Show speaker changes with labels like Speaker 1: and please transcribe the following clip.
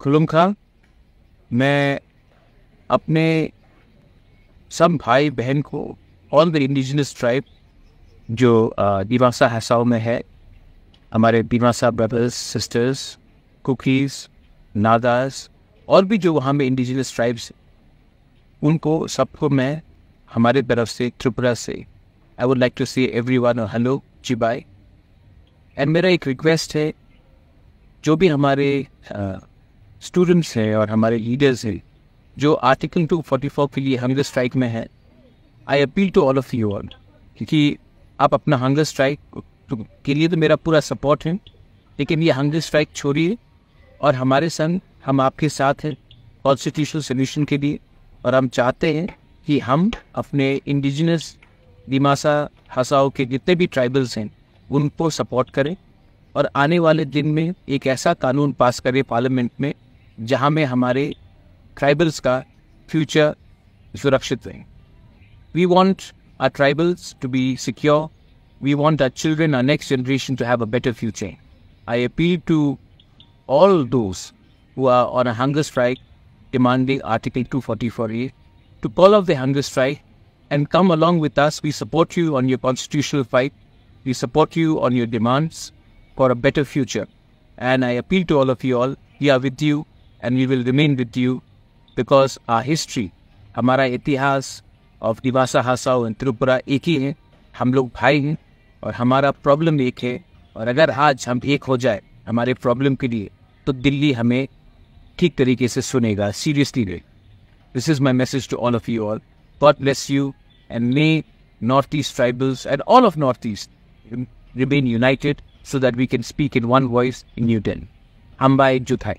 Speaker 1: खुलुम खां, मैं अपने सब भाई बहन को ऑल द इंडिजिनस ट्राइब जो दिवासा हसाओ में है, हमारे दिवासा ब्रदर्स सिस्टर्स कुकीज़ नादास, और भी जो वहाँ में इंडिजिनस ट्राइब्स उनको सबको मैं हमारे तरफ़ से, त्रिपुरा से I would like to see everyone hello ji bye and मेरा एक रिक्वेस्ट है, जो भी हमारे स्टूडेंट्स हैं और हमारे लीडर्स हैं, जो आर्टिकल टू फोर्टी फोर के लिए हंगर स्ट्राइक में है I appeal to all of you all क्योंकि आप अपना हंगर स्ट्राइक के लिए तो मेरा पूरा सपोर्ट है, लेकिन ये हंगर स्ट्राइक छोड़िए और हमारे संग हम आपके साथ हैं कॉन्स्टिट्यूशनल सोल्यूशन के लिए। और हम चाहते हैं कि हम अपने इंडिजिनस दिमासा हसाओ के जितने भी ट्राइबल्स हैं, उनको सपोर्ट करें और आने वाले दिन में एक ऐसा कानून पास करें पार्लियामेंट में जहां में हमारे ट्राइबल्स का फ्यूचर सुरक्षित रहे we want our tribals to be secure we want our children our next generation to have a better future I appeal to all those who are on a hunger strike demanding Article 244A to call off the hunger strike and come along with us. We support you on your constitutional fight. We support you on your demands for a better future. And I appeal to all of you all, we are with you and we will remain with you because our history, हमारा इतिहास of Diwasa Hasao and Tripura एक ही है हम लोग भाई हैं और हमारा प्रॉब्लम एक है और अगर आज हम एक हो जाए हमारे प्रॉब्लम के लिए तो दिल्ली हमें ठीक तरीके से सुनेगा सीरियसली ले this is my message to all of you all God bless you and may North East tribals and all of North East remain united so that we can speak in one voice in New Delhi. Hambai Juthai.